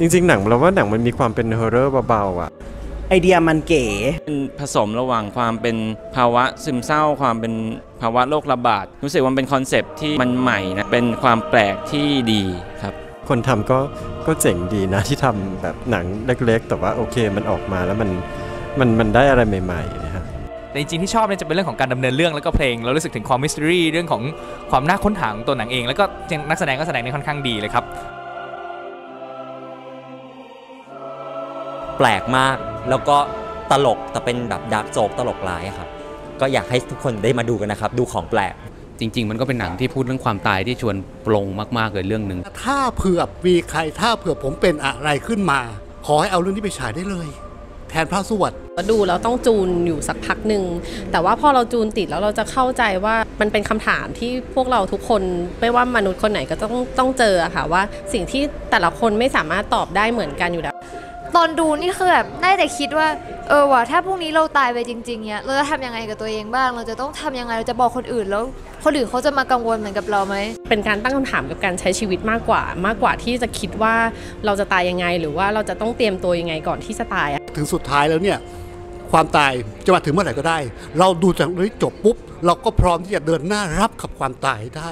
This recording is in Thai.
จริงๆ หนังเราว่าหนังมันมีความเป็น horror เบาๆอะ ไอเดียมันเก๋เป็นผสมระหว่างความเป็นภาวะซึมเศร้า ความเป็นภาวะโรคระบาด รู้สึกว่ามันเป็นคอนเซปต์ที่มันใหม่นะ เป็นความแปลกที่ดีครับ คนทำก็ก็เจ๋งดีนะที่ทำแบบหนังเล็กๆ แต่ว่าโอเคมันออกมาแล้วมันมันมันได้อะไรใหม่ๆนะฮะแต่จริงๆที่ชอบเนี่ยจะเป็นเรื่องของการดำเนินเรื่องแล้วก็เพลงเรารู้สึกถึงความมิส t ต r y เรื่องของความน่าค้นหาของตัวหนังเอง แล้วก็นักแสดงก็แสดงได้ค่อนข้างดีเลยครับ แปลกมาก แล้วก็ตลกแต่เป็นแบบดาร์กโจกตลกร้ายอะครับ ก็อยากให้ทุกคนได้มาดูกันนะครับ ดูของแปลก จริง ๆ มันก็เป็นหนังที่พูดเรื่องความตายที่ชวนปลงมากๆเลยเรื่องหนึ่งถ้าเผื่อมีใครถ้าเผื่อผมเป็นอะไรขึ้นมา ขอให้เอาเรื่องนี้ไปฉายได้เลย แทนพระสวดดูแล้วต้องจูนอยู่สักพักหนึ่งแต่ว่าพอเราจูนติดแล้วเราจะเข้าใจว่ามันเป็นคำถามที่พวกเราทุกคนไม่ว่ามนุษย์คนไหนก็ต้องต้องเจออะค่ะว่าสิ่งที่แต่ละคนไม่สามารถตอบได้เหมือนกันอยู่แล้ว ตอนดูนี่คือแบบได้แต่คิดว่าเออว่ะถ้าพรุ่งนี้เราตายไปจริงๆเนี่ยเราจะทำยังไงกับตัวเองบ้าง เราจะต้องทำยังไงเราจะบอกคนอื่นแล้ว คนอื่นเขาจะมากังวลเหมือนกับเราไหม เป็นการตั้งคำถามกับการใช้ชีวิตมากกว่า มากกว่าที่จะคิดว่าเราจะตายยังไง หรือว่าเราจะต้องเตรียมตัวยังไงก่อนที่จะตายอะถึงสุดท้ายแล้วเนี่ยความตายจะมาถึงเมื่อไหร่ก็ได้ เราดูจากนี้จบปุ๊บ เราก็พร้อมที่จะเดินหน้ารับกับความตายให้ได้